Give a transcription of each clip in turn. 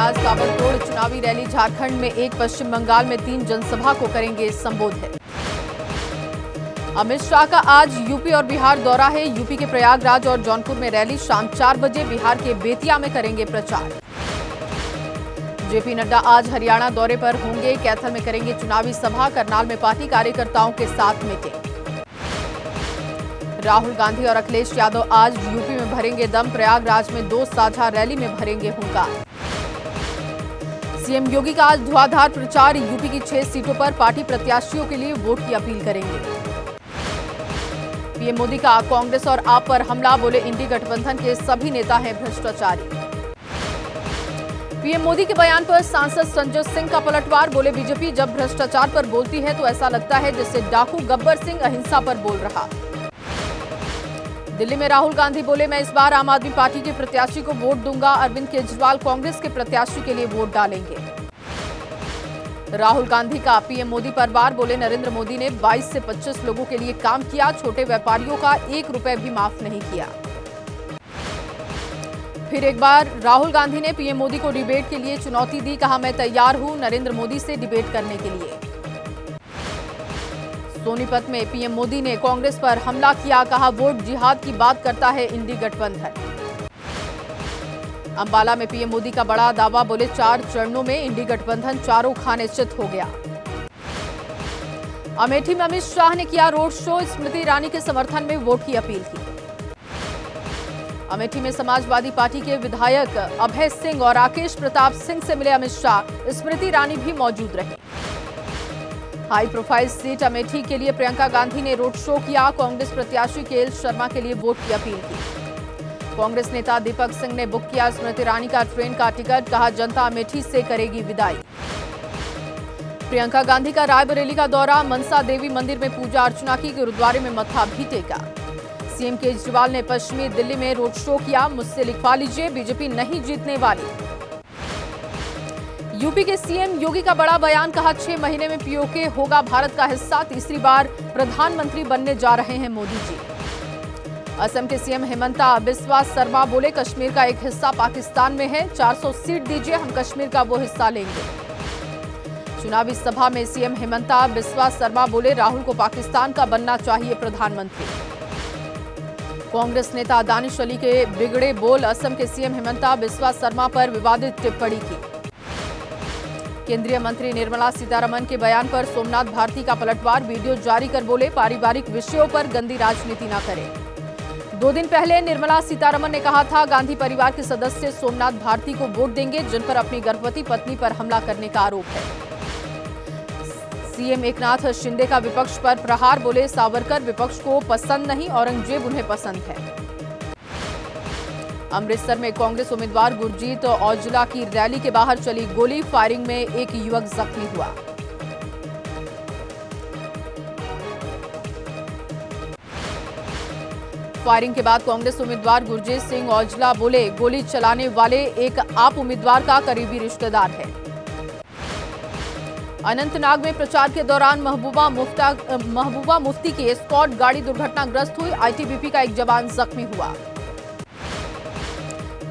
आज ताबड़तोड़ चुनावी रैली झारखंड में एक, पश्चिम बंगाल में तीन जनसभा को करेंगे संबोधित। अमित शाह का आज यूपी और बिहार दौरा है। यूपी के प्रयागराज और जौनपुर में रैली शाम चार बजे बिहार के बेतिया में करेंगे प्रचार। जेपी नड्डा आज हरियाणा दौरे पर होंगे। कैथल में करेंगे चुनावी सभा। करनाल में पार्टी कार्यकर्ताओं के साथ मीटिंग। राहुल गांधी और अखिलेश यादव आज यूपी में भरेंगे दम। प्रयागराज में दो साझा रैली में भरेंगे हुंकार। सीएम योगी का आज धुआंधार प्रचार, यूपी की छह सीटों पर पार्टी प्रत्याशियों के लिए वोट की अपील करेंगे। पीएम मोदी का कांग्रेस और आप पर हमला, बोले इंडी गठबंधन के सभी नेता हैं भ्रष्टाचारी। पीएम मोदी के बयान पर सांसद संजय सिंह का पलटवार, बोले बीजेपी जब भ्रष्टाचार पर बोलती है तो ऐसा लगता है जैसे डाकू गब्बर सिंह अहिंसा पर बोल रहा। दिल्ली में राहुल गांधी बोले, मैं इस बार आम आदमी पार्टी के प्रत्याशी को वोट दूँगा, अरविंद केजरीवाल कांग्रेस के प्रत्याशी के लिए वोट डालेंगे। राहुल गांधी का पीएम मोदी पर वार बोले, नरेंद्र मोदी ने 22 से 25 लोगों के लिए काम किया, छोटे व्यापारियों का एक रुपए भी माफ़ नहीं किया। फिर एक बार राहुल गांधी ने पीएम मोदी को डिबेट के लिए चुनौती दी, कहा, मैं तैयार हूँ नरेंद्र मोदी से डिबेट करने के लिए। सोनीपत में पीएम मोदी ने कांग्रेस पर हमला किया, कहा वोट जिहाद की बात करता है इंडी गठबंधन। अंबाला में पीएम मोदी का बड़ा दावा, बोले चार चरणों में इंडी गठबंधन चारों खाने चित हो गया। अमेठी में अमित शाह ने किया रोड शो, स्मृति ईरानी के समर्थन में वोट की अपील की। अमेठी में समाजवादी पार्टी के विधायक अभय सिंह और राकेश प्रताप सिंह से मिले अमित शाह, स्मृति ईरानी भी मौजूद रहे। हाई प्रोफ़ाइल सीट अमेठी के लिए प्रियंका गांधी ने रोड शो किया। कांग्रेस प्रत्याशी के शर्मा के लिए वोट की अपील की। कांग्रेस नेता दीपक सिंह ने बुक किया स्मृति ईरानी का ट्रेन का टिकट, कहा जनता अमेठी से करेगी विदाई। प्रियंका गांधी का रायबरेली का दौरा, मनसा देवी मंदिर में पूजा अर्चना की, गुरुद्वारे में मत्था भी टेका। सीएम केजरीवाल ने पश्चिमी दिल्ली में रोड शो किया, मुझसे लिखवा लीजिए, बीजेपी नहीं जीतने वाली। यूपी के सीएम योगी का बड़ा बयान कहा, छह महीने में पीओके होगा भारत का हिस्सा, तीसरी बार प्रधानमंत्री बनने जा रहे हैं मोदी जी। असम के सीएम हेमंता बिस्वा शर्मा बोले, कश्मीर का एक हिस्सा पाकिस्तान में है 400 सीट दीजिए, हम कश्मीर का वो हिस्सा लेंगे। चुनावी सभा में सीएम हेमंता बिस्वा शर्मा बोले, राहुल को पाकिस्तान का बनना चाहिए प्रधानमंत्री। कांग्रेस नेता दानिश अली के बिगड़े बोल, असम के सीएम हेमंता बिस्वा शर्मा पर विवादित टिप्पणी की। केंद्रीय मंत्री निर्मला सीतारमन के बयान पर सोमनाथ भारती का पलटवार, वीडियो जारी कर बोले, पारिवारिक विषयों पर गंदी राजनीति न करें। दो दिन पहले निर्मला सीतारमन ने कहा था, गांधी परिवार के सदस्य सोमनाथ भारती को वोट देंगे, जिन पर अपनी गर्भवती पत्नी पर हमला करने का आरोप है। सीएम एकनाथ शिंदे का विपक्ष पर प्रहार, बोले, सावरकर विपक्ष को पसंद नहीं, औरंगज़ेब उन्हें पसंद है। अमृतसर में कांग्रेस उम्मीदवार गुरजीत औजला की रैली के बाहर चली गोली। फायरिंग में एक युवक जख्मी हुआ। फायरिंग के बाद कांग्रेस उम्मीदवार गुरजीत सिंह औजला बोले, गोली चलाने वाले एक आप उम्मीदवार का करीबी रिश्तेदार है। अनंतनाग में प्रचार के दौरान महबूबा मुफ्ता, महबूबा मुफ्ती की स्कॉट गाड़ी दुर्घटनाग्रस्त हुई। आईटीबीपी का एक जवान जख्मी हुआ।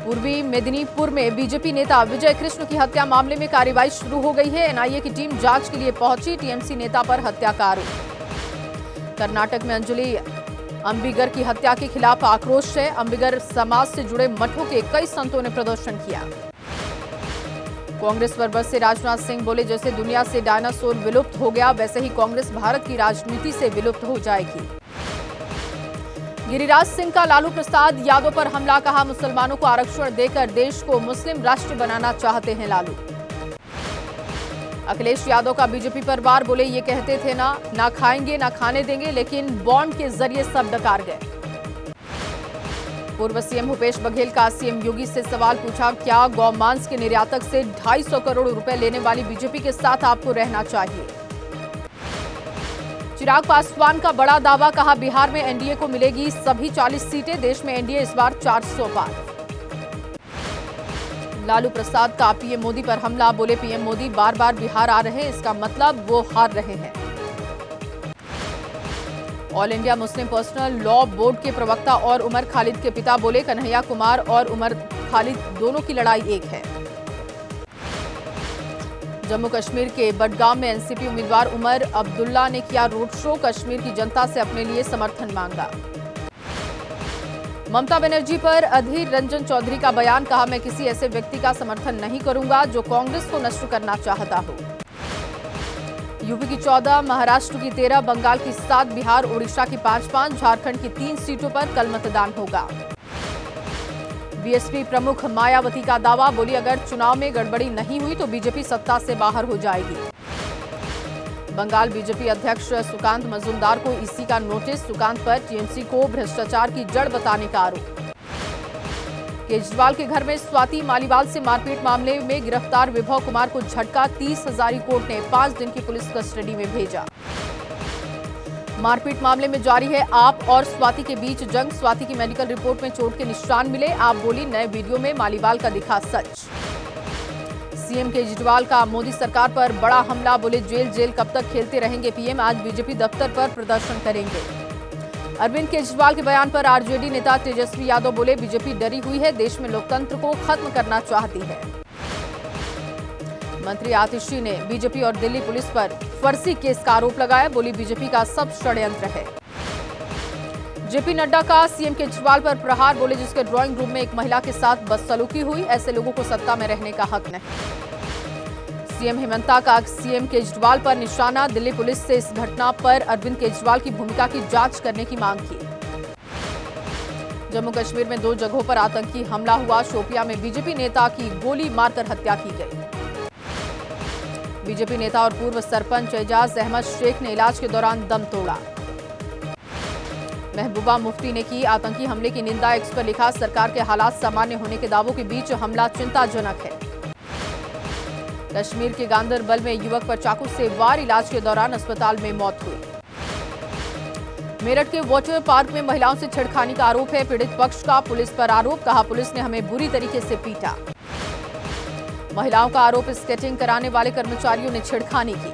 पूर्वी मेदिनीपुर में बीजेपी नेता विजय कृष्ण की हत्या मामले में कार्रवाई शुरू हो गई है। एनआईए की टीम जाँच के लिए पहुँची। टीएमसी नेता पर हत्या का आरोप कर्नाटक में अंजलि अंबिगर की हत्या के खिलाफ आक्रोश है अंबिगर समाज से जुड़े मठों के कई संतों ने प्रदर्शन किया। कांग्रेस पर बसे राजनाथ सिंह, बोले, जैसे दुनिया से डायनासोर विलुप्त हो गया, वैसे ही कांग्रेस भारत की राजनीति से विलुप्त हो जाएगी। गिरिराज सिंह का लालू प्रसाद यादव पर हमला, कहा मुसलमानों को आरक्षण देकर देश को मुस्लिम राष्ट्र बनाना चाहते हैं लालू। अखिलेश यादव का बीजेपी पर वार बोले, ये कहते थे ना ना खाएँगे, ना खाने देंगे, लेकिन बॉन्ड के ज़रिए सब डकार गए। पूर्व सीएम भूपेश बघेल का सीएम योगी से सवाल पूछा, क्या गौमांस के निर्यातक से 250 करोड़ रुपए लेने वाली बीजेपी के साथ आपको रहना चाहिए? चिराग पासवान का बड़ा दावा, कहा बिहार में एनडीए को मिलेगी सभी 40 सीटें, देश में एनडीए इस बार 400 पार। लालू प्रसाद का पीएम मोदी पर हमला, बोले पीएम मोदी बार बार बिहार आ रहे इसका मतलब वो हार रहे हैं। All India Muslim personal law board के प्रवक्ता और उमर खालिद के पिता बोले, कन्हैया कुमार और उमर खालिद दोनों की लड़ाई एक है। जम्मू कश्मीर के बडगाम में एनसीपी उम्मीदवार उमर अब्दुल्ला ने किया रोड शो। कश्मीर की जनता से अपने लिए समर्थन मांगा। ममता बनर्जी पर अधीर रंजन चौधरी का बयान कहा मैं किसी ऐसे व्यक्ति का समर्थन नहीं करूँगा जो कांग्रेस को नष्ट करना चाहता हो। यूपी की 14, महाराष्ट्र की 13, बंगाल की 7, बिहार उड़ीसा की पाँच पाँच झारखंड की तीन सीटों पर कल मतदान होगा। बीएसपी प्रमुख मायावती का दावा, बोली अगर चुनाव में गड़बड़ी नहीं हुई तो बीजेपी सत्ता से बाहर हो जाएगी। बंगाल बीजेपी अध्यक्ष सुकांत मजूमदार को ईसी का नोटिस, सुकांत पर टीएमसी को भ्रष्टाचार की जड़ बताने का आरोप। केजरीवाल के घर में स्वाति मालीवाल से मारपीट मामले में गिरफ़्तार विभव कुमार को झटका, तीस हजारी कोर्ट ने पाँच दिन की पुलिस कस्टडी में भेजा। मारपीट मामले में जारी है। आप और स्वाति के बीच जंग। स्वाति की मेडिकल रिपोर्ट में चोट के निशान मिले। आप बोली, नए वीडियो में मालीवाल का दिखा सच। सीएम केजरीवाल का मोदी सरकार पर बड़ा हमला, बोले, जेल जेल कब तक खेलते रहेंगे? पीएम आज बीजेपी दफ्तर पर प्रदर्शन करेंगे। अरविंद केजरीवाल के बयान पर आरजेडी नेता तेजस्वी यादव बोले, बीजेपी डरी हुई है। देश में लोकतंत्र को खत्म करना चाहती है। मंत्री आतिशी ने बीजेपी और दिल्ली पुलिस पर फर्जी केस का आरोप लगाया। बोली, बीजेपी का सब षड्यंत्र है। जेपी नड्डा का सीएम केजरीवाल पर प्रहार, बोले, जिसके ड्राइंग रूम में एक महिला के साथ बदसलूकी हुई, ऐसे लोगों को सत्ता में रहने का हक नहीं। सीएम हेमंता का सीएम केजरीवाल पर निशाना, दिल्ली पुलिस से इस घटना पर अरविंद केजरीवाल की भूमिका की जाँच करने की मांग की। जम्मू कश्मीर में दो जगहों पर आतंकी हमला हुआ, शोपिया में बीजेपी नेता की गोली मारकर हत्या की गई। बीजेपी नेता और पूर्व सरपंच एजाज अहमद शेख ने इलाज के दौरान दम तोड़ा। महबूबा मुफ्ती ने की आतंकी हमले की निंदा एक्स पर लिखा, सरकार के हालात सामान्य होने के दावों के बीच हमला चिंताजनक है। कश्मीर के गांधरबल में युवक पर चाकू से वार इलाज के दौरान अस्पताल में मौत हुई। मेरठ के वाटर पार्क में महिलाओं से छेड़खानी का आरोप है, पीड़ित पक्ष का पुलिस पर आरोप, कहा पुलिस ने हमें बुरी तरीके से पीटा। महिलाओं का आरोप स्केटिंग कराने वाले कर्मचारियों ने छेड़खानी की।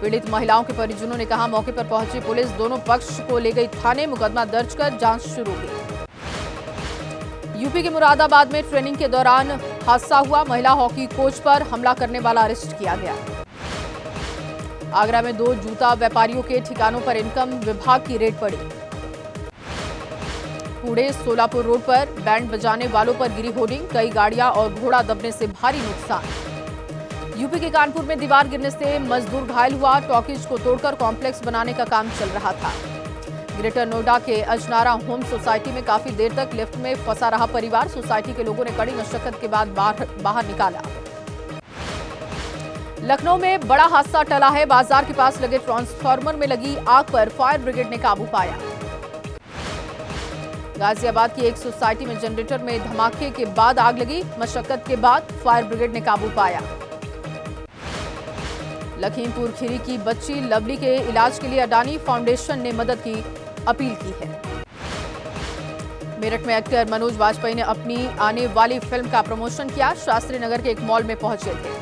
पीड़ित महिलाओं के परिजनों ने कहा, मौके पर पहुँची पुलिस, दोनों पक्ष को ले गई थाने, मुकदमा दर्ज कर जाँच शुरू की। यूपी के मुरादाबाद में ट्रेनिंग के दौरान हादसा हुआ, महिला हॉकी कोच पर हमला करने वाला अरेस्ट किया गया। आगरा में दो जूता व्यापारियों के ठिकानों पर इनकम विभाग की रेड पड़ी। पुणे सोलापुर रोड पर बैंड बजाने वालों पर गिरी होर्डिंग, कई गाड़ियाँ और घोड़ा दबने से भारी नुकसान। यूपी के कानपुर में दीवार गिरने से मजदूर घायल हुआ, टॉकीज को तोड़कर कॉम्प्लेक्स बनाने का काम चल रहा था। ग्रेटर नोएडा के अजनारा होम सोसाइटी में काफ़ी देर तक लिफ्ट में फंसा रहा परिवार, सोसाइटी के लोगों ने कड़ी मशक्कत के बाद बाहर निकाला। लखनऊ में बड़ा हादसा टला है, बाज़ार के पास लगे ट्रांसफार्मर में लगी आग पर फायर ब्रिगेड ने काबू पाया। गाजियाबाद की एक सोसाइटी में जनरेटर में धमाके के बाद आग लगी, मशक्कत के बाद फायर ब्रिगेड ने काबू पाया। लखीमपुर खीरी की बच्ची लवली के इलाज के लिए अडानी फाउंडेशन ने मदद की, अपील की है। मेरठ में एक्टर मनोज वाजपेयी ने अपनी आने वाली फ़िल्म का प्रमोशन किया, शास्त्री नगर के एक मॉल में पहुँचे थे।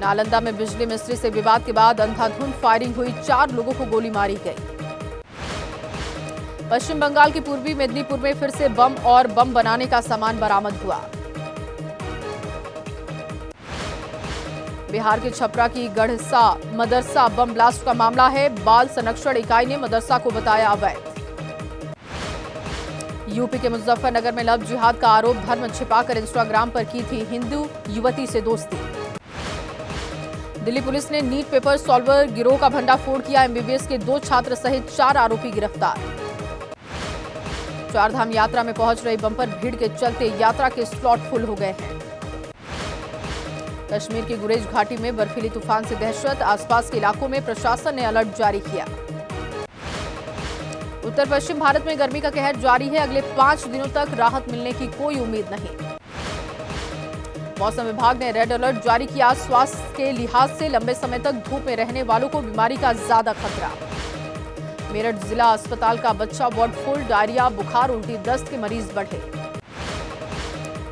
नालंदा में बिजली मिस्त्री से विवाद के बाद अंधाधुंध फायरिंग हुई, चार लोगों को गोली मारी गई। पश्चिम बंगाल के पूर्वी मेदिनीपुर में फिर से बम और बम बनाने का सामान बरामद हुआ। बिहार के छपरा की गढ़सा मदरसा बम ब्लास्ट का मामला है। बाल संरक्षण इकाई ने मदरसा को बताया अवैध। यूपी के मुजफ्फरनगर में लव जिहाद का आरोप धर्म छिपाकर इंस्टाग्राम पर की थी हिंदू युवती से दोस्ती। दिल्ली पुलिस ने नीट पेपर सॉल्वर गिरोह का भंडाफोड़ किया। एमबीबीएस के दो छात्र सहित चार आरोपी गिरफ़्तार। चारधाम यात्रा में पहुँच रही बंपर भीड़ के चलते यात्रा के स्लॉट फुल हो गए हैं। कश्मीर की गुरेज घाटी में बर्फीली तूफ़ान से दहशत, आसपास के इलाकों में प्रशासन ने अलर्ट जारी किया। उत्तर पश्चिम भारत में गर्मी का कहर जारी है, अगले पाँच दिनों तक राहत मिलने की कोई उम्मीद नहीं। मौसम विभाग ने रेड अलर्ट जारी किया, स्वास्थ्य के लिहाज से लंबे समय तक धूप में रहने वालों को बीमारी का ज़्यादा खतरा। मेरठ जिला अस्पताल का बच्चा वार्ड फुल डायरिया, बुखार, उल्टी, दस्त के मरीज़ बढ़े।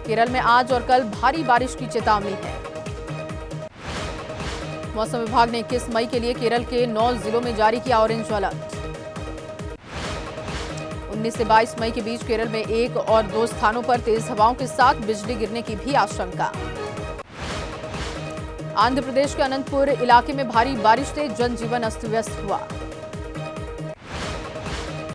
केरल में आज और कल भारी बारिश की चेतावनी है। मौसम विभाग ने 21 मई के लिए केरल के नौ जिलों में जारी किया ऑरेंज अलर्ट। 19 से 22 मई के बीच केरल में एक और दो स्थानों पर तेज हवाओं के साथ बिजली गिरने की भी आशंका। आंध्र प्रदेश के अनंतपुर इलाके में भारी बारिश से जनजीवन अस्त व्यस्त हुआ।